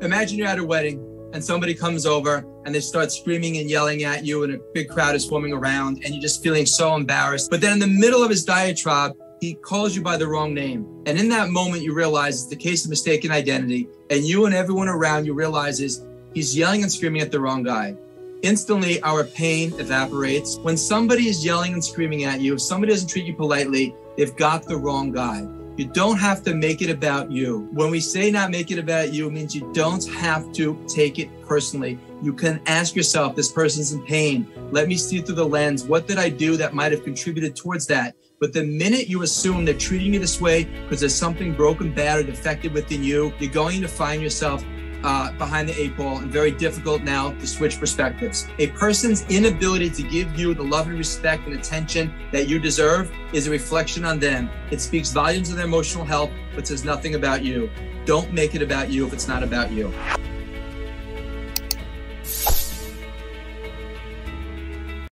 Imagine you're at a wedding and somebody comes over and they start screaming and yelling at you, and a big crowd is forming around, and you're just feeling so embarrassed. But then in the middle of his diatribe, he calls you by the wrong name. And in that moment, you realize it's the case of mistaken identity. And you and everyone around you realizes he's yelling and screaming at the wrong guy. Instantly, our pain evaporates. When somebody is yelling and screaming at you, if somebody doesn't treat you politely, they've got the wrong guy. You don't have to make it about you. When we say not make it about you, it means you don't have to take it personally. You can ask yourself, this person's in pain. Let me see through the lens. What did I do that might have contributed towards that? But the minute you assume they're treating you this way because there's something broken, bad, or defective within you, you're going to find yourself uh, behind the eight ball and very difficult now to switch perspectives. A person's inability to give you the love and respect and attention that you deserve is a reflection on them. It speaks volumes of their emotional health, but says nothing about you. Don't make it about you if it's not about you.